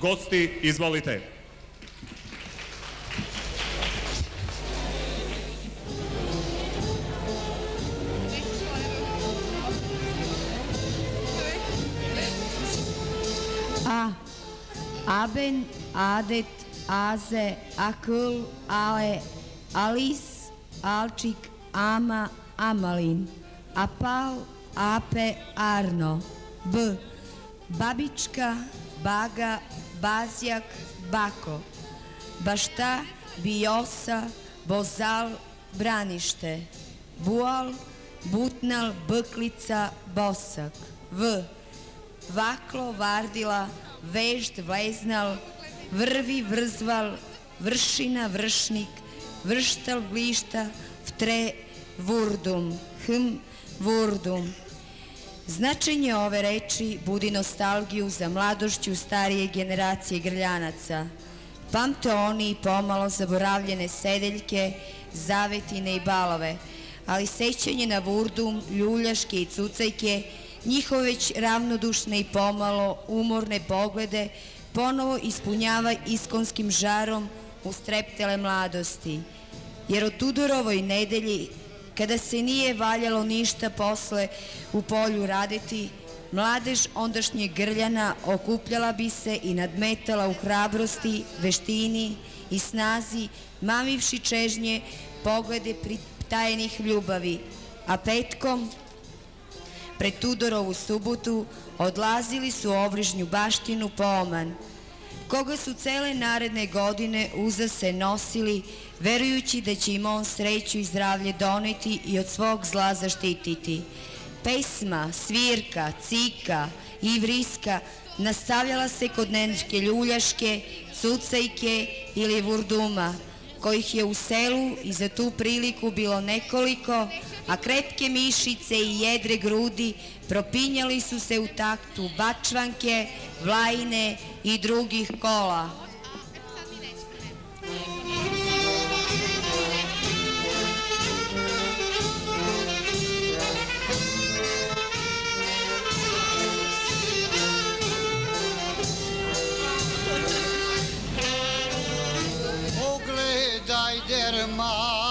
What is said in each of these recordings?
Gosti, izvolite. A. Aben, Adet, Aze, Akıl, Ale, Alis, Alčik, Ama, Amalin. Apal, Ape, Arno. B. Babička, Baga, Bazjak, Bako. Bašta, Biosa, Bozal, Branište. Bual, Butnal, Bklica, Bosak. V. Vaklo, Vardila, Vežd, Vleznal, Vrvi, Vrzval, Vršina, Vršnik, Vrštal, Glišta, Vtre, Vurdum, Hm, Vurdum. Značenje ove reči budi nostalgiju za mladošću starije generacije grljanaca. Pamte oni i pomalo zaboravljene sedeljke, zavetine i balove, ali sećanje na Vurdum, ljuljaške i cucajke, njihove već ravnodušne i pomalo umorne poglede ponovo ispunjava iskonskim žarom u streptele mladosti. Jer o Tudorovoj nedelji, kada se nije valjalo ništa posle u polju raditi, mladež ondašnjeg grljana okupljala bi se i nadmetala u hrabrosti, veštini i snazi, mamivši čežnje poglede pritajenih ljubavi, a petkom pred Tudorovu subotu odlazili su u Ovrižnju baštinu Poman, koga su cele naredne godine uza se nosili, verujući da će im on sreću i zdravlje doneti i od svog zla zaštititi. Pesma, svirka, cika i vriska nastavljala se kod nenčke ljuljaške, cucajke ili vurduma, kojih je u selu i za tu priliku bilo nekoliko, a krepke mišice i jedre grudi propinjali su se u taktu bačvanke, vlajne i drugih kola. My.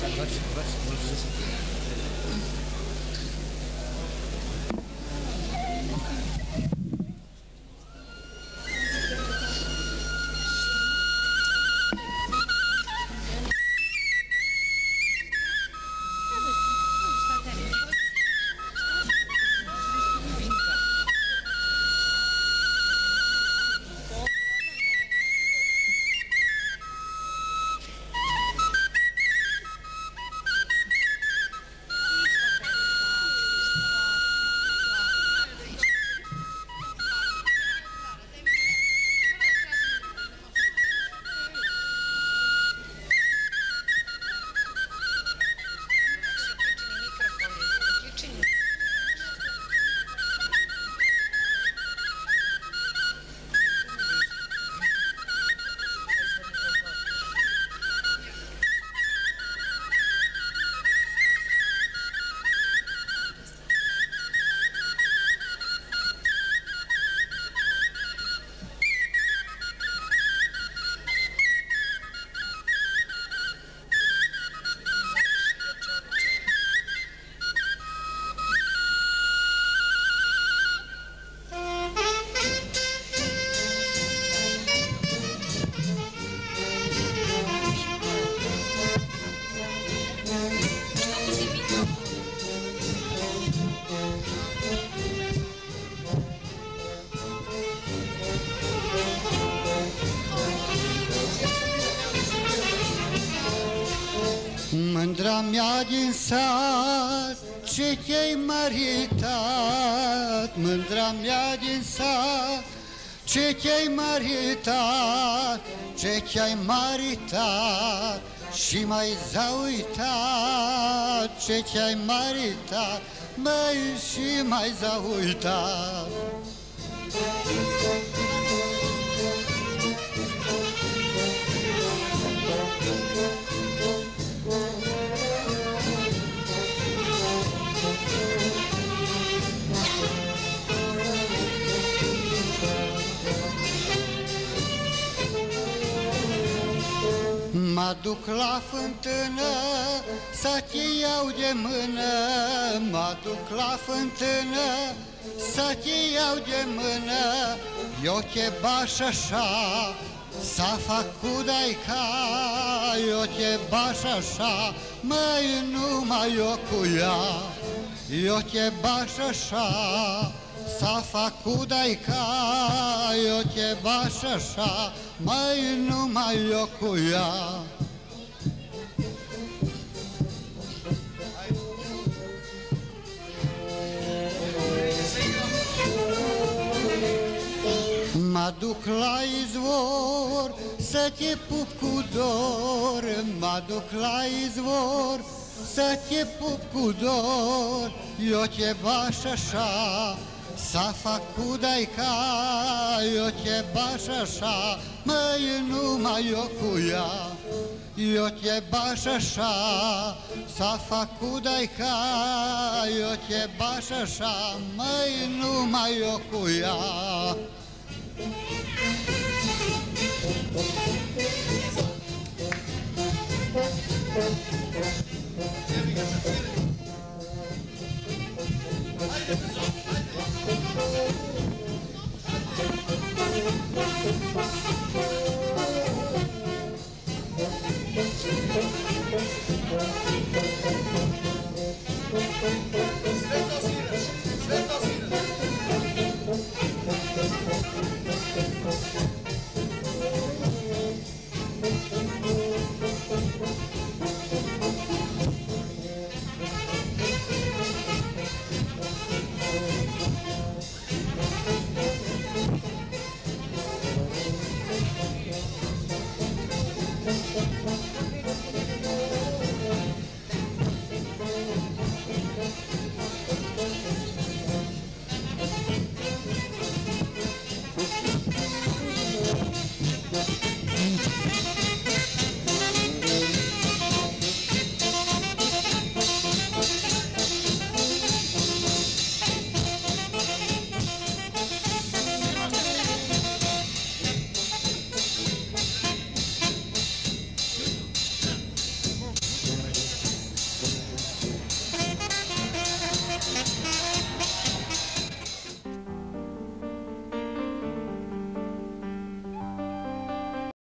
Vai, vai, vai, vai. Din sat, ce te-ai maritat, mândra mea din sat, ce te-ai maritat, ce te-ai maritat, și mai za uitat, ce te-ai maritat, mai și mai za Mă duc la fântână să te iau de mână, mă duc la fântână să te iau de mână, eu te baș așa, să fac cu daica, eu te baș așa, mai numai eu cu ea, eu te baș așa, să fac cu daica, eu te baș așa, mai numai eu cu ea. Mă duc la izvor să te pup cu dor, mă duc la izvor să te pup cu dor, eu te baș așa, să fac cu daica, eu te baș așa, mai numai eu cu ea. Eu te baș așa, să fac cu daica, eu te baș așa, mai numai eu cu ea.